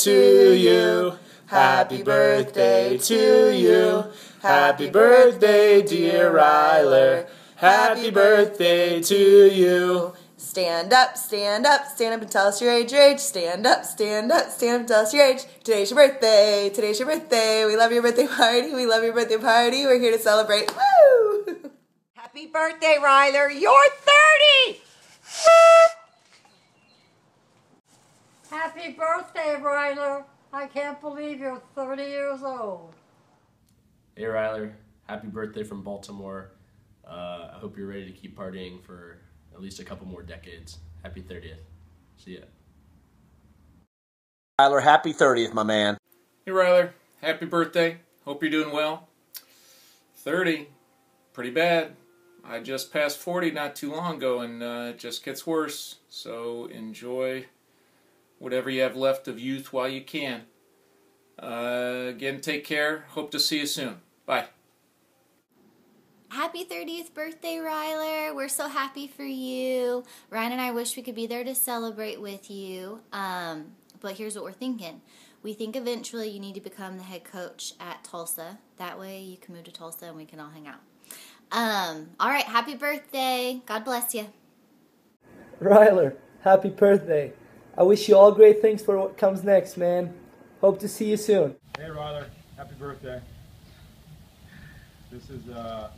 Happy birthday to you. Happy birthday to you. Happy birthday, dear Ryler. Happy birthday to you. Stand up, stand up, stand up and tell us your age, your age. Stand up, stand up, stand up and tell us your age. Today's your birthday. Today's your birthday. We love your birthday party. We love your birthday party. We're here to celebrate. Woo! Happy birthday, Ryler. You're 30! Happy birthday, Ryler. I can't believe you're 30 years old. Hey Ryler, happy birthday from Baltimore. Uh, I hope you're ready to keep partying for at least a couple more decades. Happy 30th. See ya. Tyler, happy 30th, my man. Hey Ryler, happy birthday. Hope you're doing well. 30, pretty bad. I just passed 40 not too long ago and uh, it just gets worse. So enjoy whatever you have left of youth while you can. Uh, again, take care. Hope to see you soon. Bye. Happy 30th birthday, Ryler. We're so happy for you. Ryan and I wish we could be there to celebrate with you. Um, but here's what we're thinking. We think eventually you need to become the head coach at Tulsa. That way you can move to Tulsa and we can all hang out. Um, all right, happy birthday. God bless you. Ryler, happy birthday. I wish you all great things for what comes next, man. Hope to see you soon. Hey, Ryler, happy birthday. This is uh,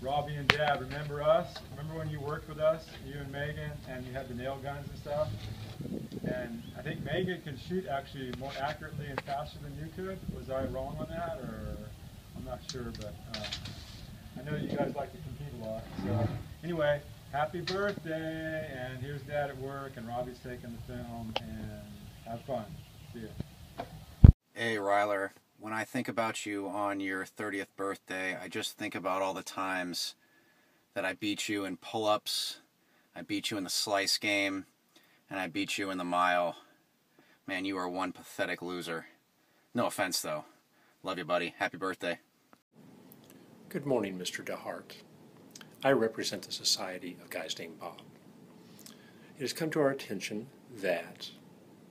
Robbie and Dad. Remember us? Remember when you worked with us, you and Megan, and you had the nail guns and stuff? And I think Megan can shoot actually more accurately and faster than you could. Was I wrong on that, or I'm not sure, but uh, I know you guys like to compete a lot. So anyway, happy birthday, and here's Dad at work, and Robbie's taking the film, and have fun. See ya. Hey, Ryler. When I think about you on your 30th birthday, I just think about all the times that I beat you in pull ups, I beat you in the slice game, and I beat you in the mile. Man, you are one pathetic loser. No offense, though. Love you, buddy. Happy birthday. Good morning, Mr. DeHart. I represent the Society of Guys Named Bob. It has come to our attention that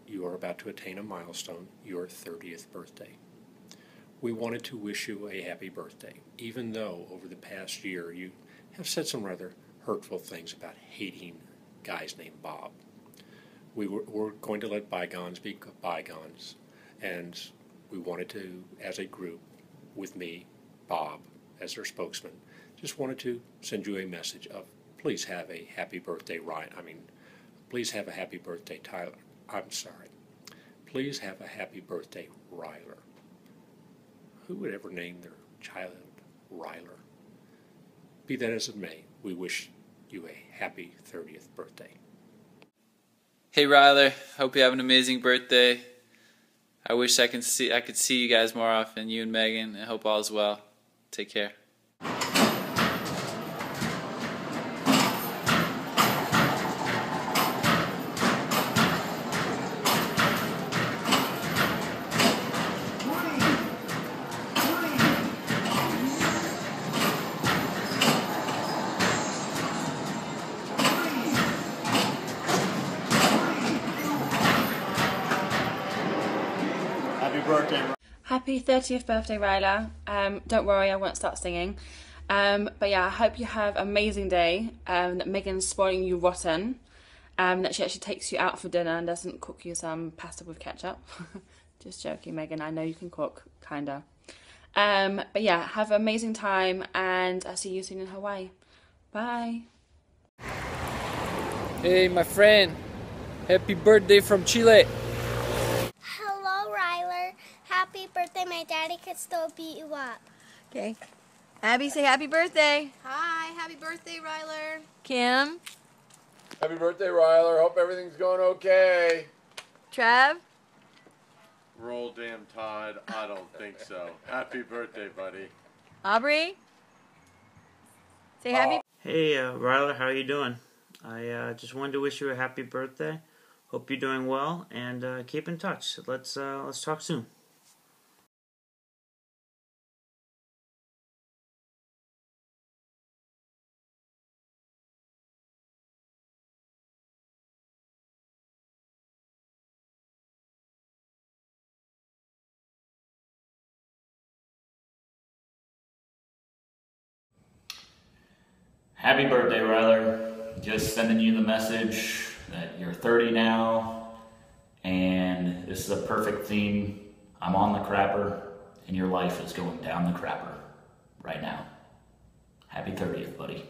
you are about to attain a milestone, your 30th birthday. We wanted to wish you a happy birthday, even though over the past year you have said some rather hurtful things about hating guys named Bob. We were, we're going to let bygones be bygones, and we wanted to, as a group, with me, Bob, as their spokesman, just wanted to send you a message of please have a happy birthday, Ryan. I mean, please have a happy birthday, Tyler. I'm sorry. Please have a happy birthday, Ryler. Who would ever name their child Ryler? Be that as it may, we wish you a happy 30th birthday. Hey Ryler, hope you have an amazing birthday. I wish I can see I could see you guys more often, you and Megan. I hope all is well. Take care. Happy 30th birthday, Ryla. Um, don't worry, I won't start singing. Um, but yeah, I hope you have an amazing day. Um, that Megan's spoiling you rotten. Um, that she actually takes you out for dinner and doesn't cook you some pasta with ketchup. Just joking, Megan. I know you can cook, kinda. Um, but yeah, have an amazing time and I'll see you soon in Hawaii. Bye. Hey, my friend. Happy birthday from Chile. Hello, Ryler. Happy birthday. My daddy could still beat you up. Okay. Abby, say happy birthday. Hi, happy birthday, Ryler. Kim, Happy birthday, Ryler. Hope everything's going okay. Trev, Roll damn Todd. I don't think so. Happy birthday, buddy. Aubrey. Say happy. Hey, uh, Ryler, how are you doing? I uh, just wanted to wish you a happy birthday. Hope you're doing well, and uh, keep in touch. Let's uh, let's talk soon. Happy birthday, Ryler. Just sending you the message that you're 30 now, and this is a perfect theme. I'm on the crapper, and your life is going down the crapper right now. Happy 30th, buddy.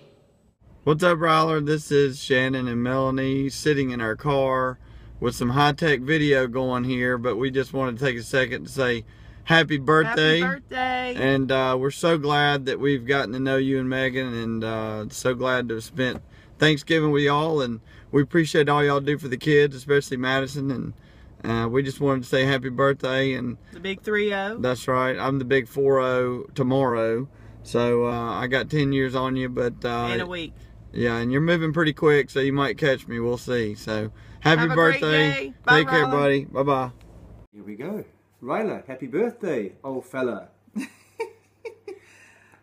What's up, Ryler? This is Shannon and Melanie sitting in our car with some high-tech video going here, but we just wanted to take a second to say happy birthday. Happy birthday. And uh, we're so glad that we've gotten to know you and Megan, and uh, so glad to have spent Thanksgiving with y'all, and we appreciate all y'all do for the kids, especially Madison, and uh, we just wanted to say happy birthday. and The big 3-0. That's right. I'm the big 4-0 tomorrow, so uh, I got 10 years on you, but... Uh, In a week. Yeah, and you're moving pretty quick, so you might catch me. We'll see. So, happy Have a great birthday. day. Bye, Take care, buddy. Bye bye. Here we go. Ryla, happy birthday, old fella.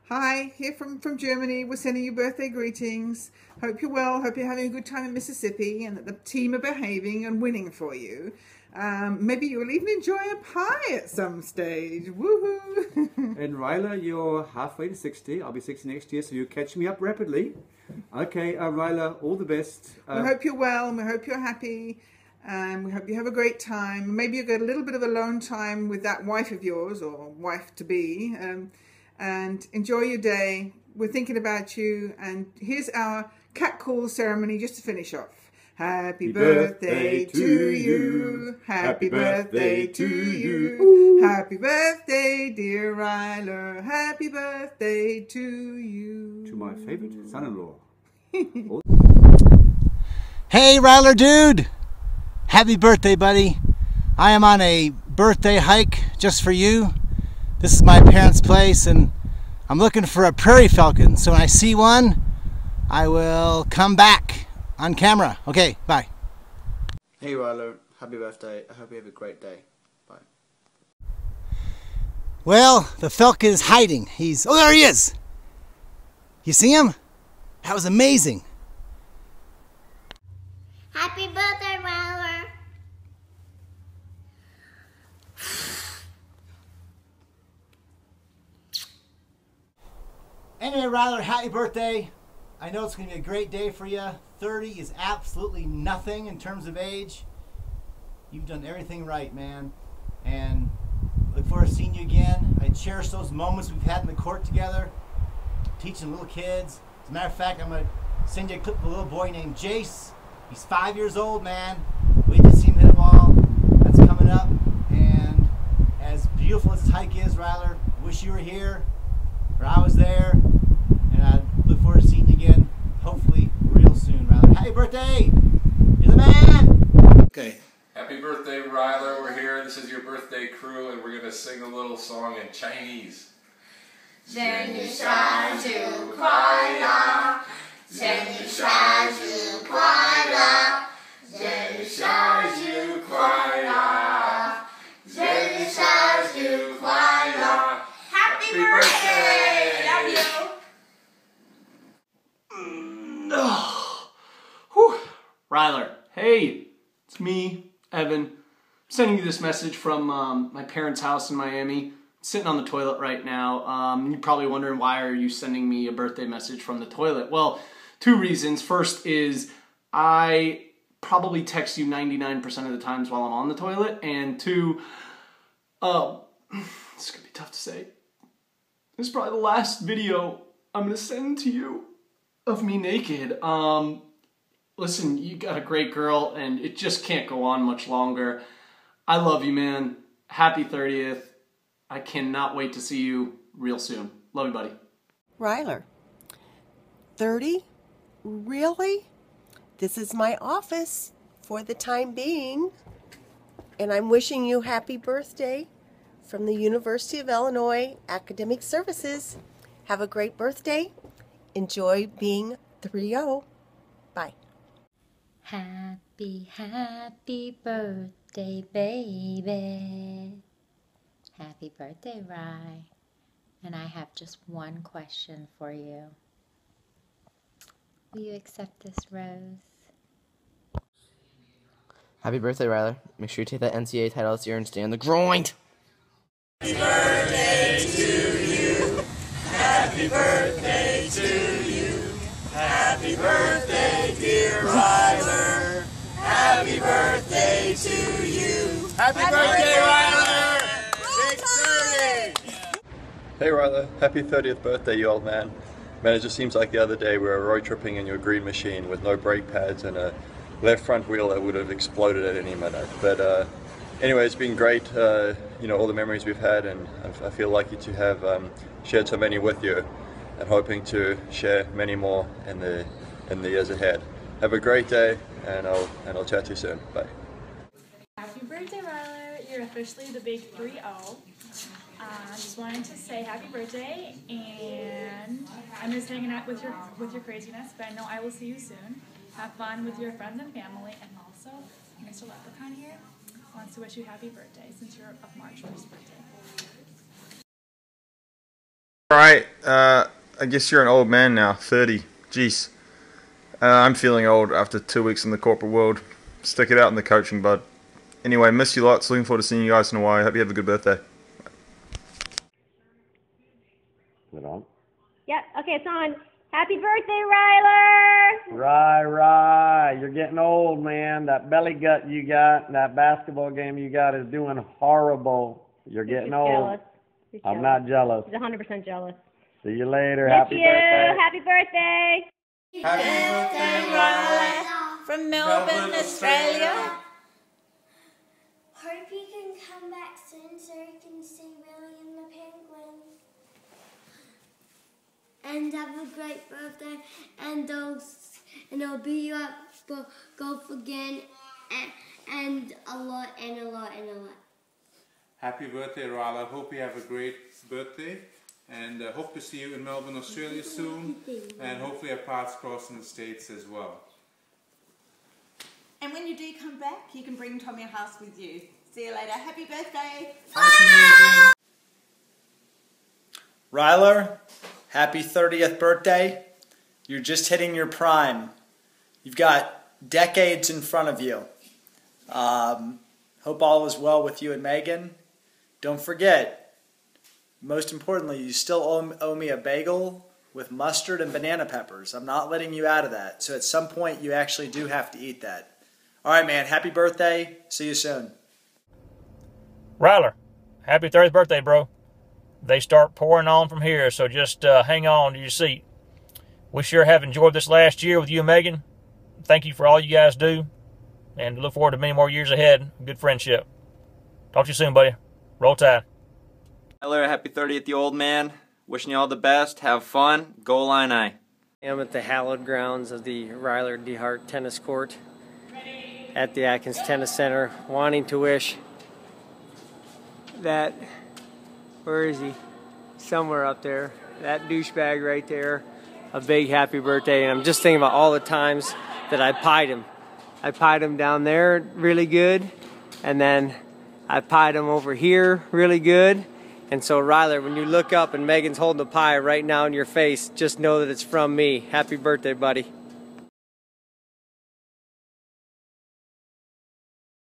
Hi, here from, from Germany. We're sending you birthday greetings. Hope you're well. Hope you're having a good time in Mississippi and that the team are behaving and winning for you. Um, maybe you'll even enjoy a pie at some stage. Woohoo! and Ryla, you're halfway to 60. I'll be 60 next year, so you're catching me up rapidly. Okay, uh, Ryla, all the best. we Uh, hope you're well and we hope you're happy. Um, we hope you have a great time. Maybe you get a little bit of a alone time with that wife of yours or wife to be. Um, and enjoy your day. We're thinking about you. And here's our cat call ceremony just to finish off. Happy birthday birthday to you. Happy birthday birthday to you. Happy birthday, dear Ryler. Happy birthday to you. to my favorite son-in-law. Hey, Ryler dude! Happy birthday, buddy. I am on a birthday hike just for you. This is my parents' place, and I'm looking for a prairie falcon. So when I see one, I will come back on camera. Okay, bye. Hey Ryler, happy birthday. I hope you have a great day. Bye. Well, the falcon is hiding. He's. Oh, there he is! You see him? That was amazing. Happy birthday, Ryler. Anyway, Ryler, happy birthday. I know it's going to be a great day for you. 30 is absolutely nothing in terms of age. You've done everything right, man. And look forward to seeing you again. I cherish those moments we've had in the court together, teaching little kids. As a matter of fact, I'm going to send you a clip of a little boy named Jace. He's five years old, man. We just see him hit a ball. That's coming up. And as beautiful as this hike is, Ryler, wish you were here or I was there. And I look forward to seeing you again, hopefully real soon, Ryler. Happy birthday! You're the man! Okay. Happy birthday, Ryler. We're here This is your birthday crew, and we're going to sing a little song in Chinese. 生日生日快乐，生日生日快乐， Sending you this message from um, my parents' house in Miami. Sitting on the toilet right now. Um, you're probably wondering why are you sending me a birthday message from the toilet? Well, two reasons. First is I probably text you 99% of the times while I'm on the toilet, and two, uh, it's gonna be tough to say. This is probably the last video I'm gonna send to you of me naked. Um, listen, you got a great girl, and it just can't go on much longer. I love you, man. Happy 30th. I cannot wait to see you real soon. Love you, buddy. Ryler, 30? Really? This is my office for the time being. And I'm wishing you happy birthday from the University of Illinois Academic Services. Have a great birthday. Enjoy being 3-0. Bye. Happy, happy birthday, baby. Happy birthday, Rye. And I have just one question for you. Will you accept this rose? Happy birthday, Ryler. Make sure you take that NCAA title this year and stay on the grind. Happy birthday to you. Happy birthday to you. Happy birthday, you. Happy, birthday, Ryler. Big 30. Hey Ryler, happy 30th birthday, you old man. Man, it just seems like the other day we were road tripping in your green machine with no brake pads and a left front wheel that would have exploded at any minute. But uh, anyway, it's been great, uh, you know, all the memories we've had, and I, I feel lucky to have um, shared so many with you, and hoping to share many more in the in the years ahead. Have a great day, and I'll and I'll chat to you soon. Bye. You're officially the big 3 0. I uh, just wanted to say happy birthday, and I'm just hanging out with your with your craziness, but I know I will see you soon. Have fun with your friends and family, and also Mr. Leprechaun here wants to wish you happy birthday since you're of March 1st birthday. All right, uh, I guess you're an old man now, 30. Jeez. Uh, I'm feeling old after two weeks in the corporate world. Stick it out in the coaching, bud. Anyway, miss you lots. Looking forward to seeing you guys in Hawaii. Hope you have a good birthday. Is it on? Yep. Okay, it's on. Happy birthday, Ryler! Right, right. You're getting old, man. That belly gut you got, that basketball game you got is doing horrible. You're He's getting just old. jealous. He's I'm jealous. jealous. not jealous. He's 100% jealous. See you later. Miss Happy you. birthday. Happy birthday. Happy birthday, Ryler. From Melbourne, Australia. Hope you can come back soon so you can see Willie and the penguin. And have a great birthday, and I'll, and I'll beat you up for golf again, and, and a lot, and a lot, and a lot. Happy birthday, Rala. Hope you have a great birthday. And uh, hope to see you in Melbourne, Australia soon. And hopefully our paths cross in the States as well. And when you do come back, you can bring Tommy House with you. See you later. Happy birthday. Ryler, happy 30th birthday. You're just hitting your prime. You've got decades in front of you. Um, hope all is well with you and Megan. Don't forget, most importantly, you still owe, owe me a bagel with mustard and banana peppers. I'm not letting you out of that. So at some point, you actually do have to eat that. All right, man. Happy birthday. See you soon. Ryler, happy 30th birthday, bro. They start pouring on from here, so just uh, hang on to your seat. We sure have enjoyed this last year with you and Megan. Thank you for all you guys do, and look forward to many more years ahead. Good friendship. Talk to you soon, buddy. Roll Tide. Tyler, happy 30th, you old man. Wishing you all the best. Have fun. Go Illini. I'm at the hallowed grounds of the Ryler DeHart Tennis Court at the Atkins Tennis Center, wanting to wish that, where is he? Somewhere up there, that douchebag right there, a big happy birthday. And I'm just thinking about all the times that I pied him. I pied him down there really good, and then I pied him over here really good. And so, Ryler, when you look up and Megan's holding the pie right now in your face, just know that it's from me. Happy birthday, buddy.